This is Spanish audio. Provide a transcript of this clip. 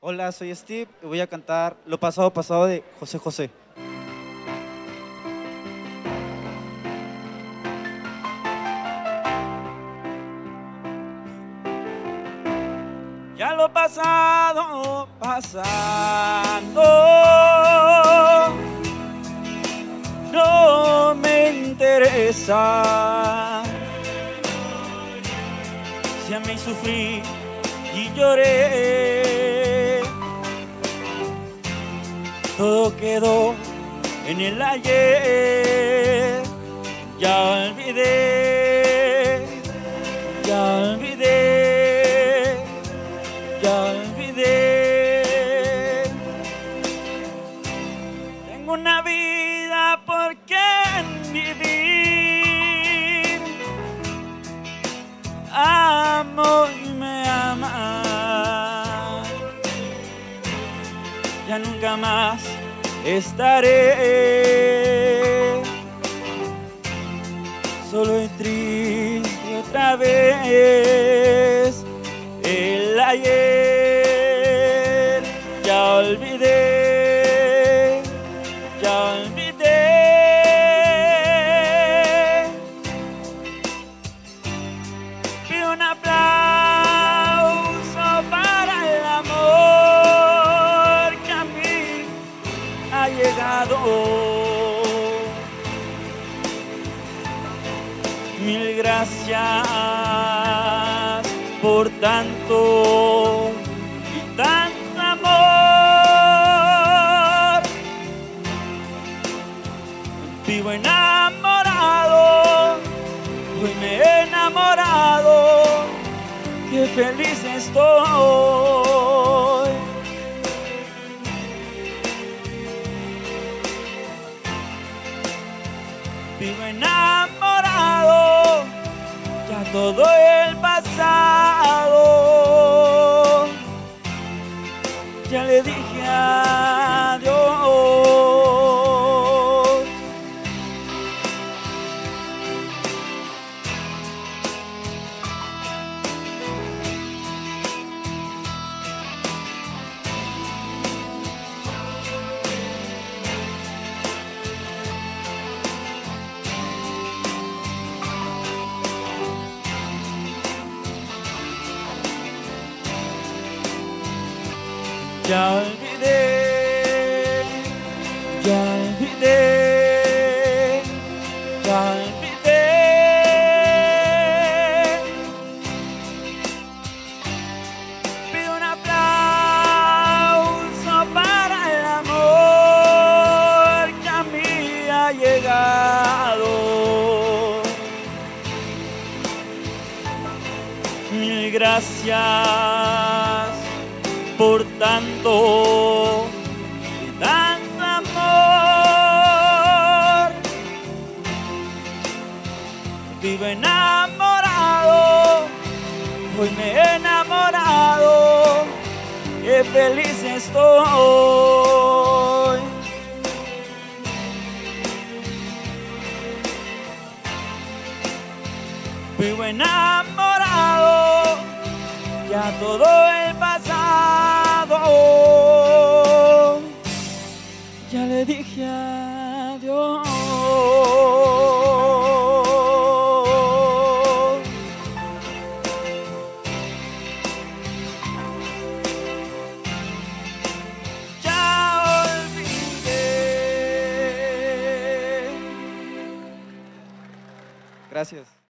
Hola, soy Steve y voy a cantar Lo pasado pasado de José José. Ya lo pasado, pasando, no me interesa. Si a mí sufrí y lloré, todo quedó en el ayer. Ya olvidé, ya olvidé, ya olvidé. Tengo una vida por qué vivir. Amo Nunca más estaré solo y triste otra vez. El ayer ya olvidé, ya olvidé. Pido un aplauso llegado. Mil gracias por tanto y tanto amor. Vivo enamorado, hoy me he enamorado, qué feliz estoy. Vivo enamorado, ya todo el Ya olvidé, ya olvidé, ya olvidé. Pido un aplauso para el amor que a mí ha llegado. Mil gracias por tanto y tanto amor. Vivo enamorado, hoy me he enamorado, qué feliz estoy. Vivo enamorado, ya todo el Gracias.